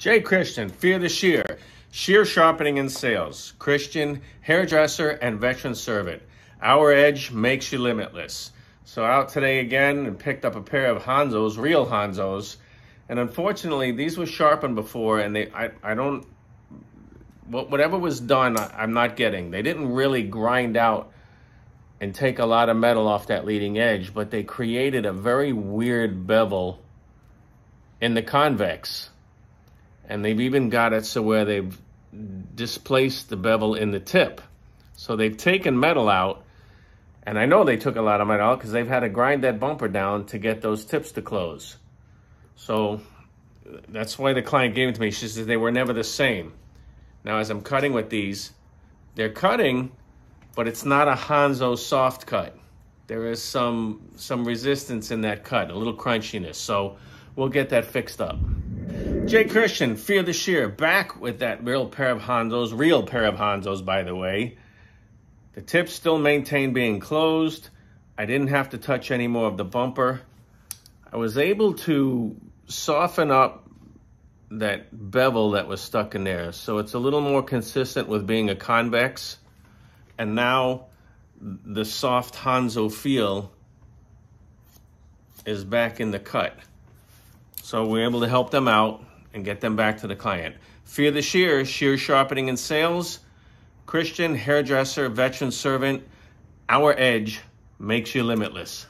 Jay Christian, Fear the Shear, Shear Sharpening and Sales, Christian, hairdresser and veteran servant. Our edge makes you limitless. So out today again and picked up a pair of Hanzos, real Hanzos. And unfortunately, these were sharpened before and they, I, I don't, whatever was done, I, am not getting. They didn't really grind out and take a lot of metal off that leading edge, but they created a very weird bevel in the convex. And they've even got it so where they've displaced the bevel in the tip. So they've taken metal out, and I know they took a lot of metal out because they've had to grind that bumper down to get those tips to close. So that's why the client gave it to me. She says they were never the same. Now, as I'm cutting with these, they're cutting, but it's not a Hanzo soft cut. There is some some resistance in that cut, a little crunchiness. So we'll get that fixed up. Jay Christian, Fear the Shear, back with that real pair of Hanzos, real pair of Hanzos, by the way. The tips still maintain being closed. I didn't have to touch any more of the bumper. I was able to soften up that bevel that was stuck in there. So it's a little more consistent with being a convex. And now the soft Hanzo feel is back in the cut. So we're able to help them out and get them back to the client. Fear the Shear, shear sharpening and sales. Christian, hairdresser, veteran servant. Our edge makes you limitless.